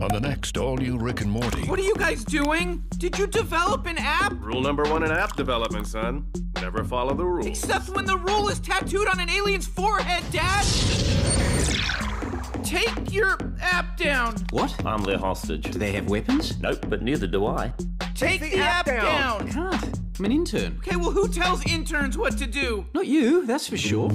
On the next all new Rick and Morty. What are you guys doing? Did you develop an app? Rule number one in app development, son. Never follow the rules. Except when the rule is tattooed on an alien's forehead, Dad! Take your app down! What? I'm their hostage. Do they have weapons? Nope, but neither do I. Take, the, app, down. i Can't. I'm an intern. Okay, well, who tells interns what to do? Not you, that's for sure.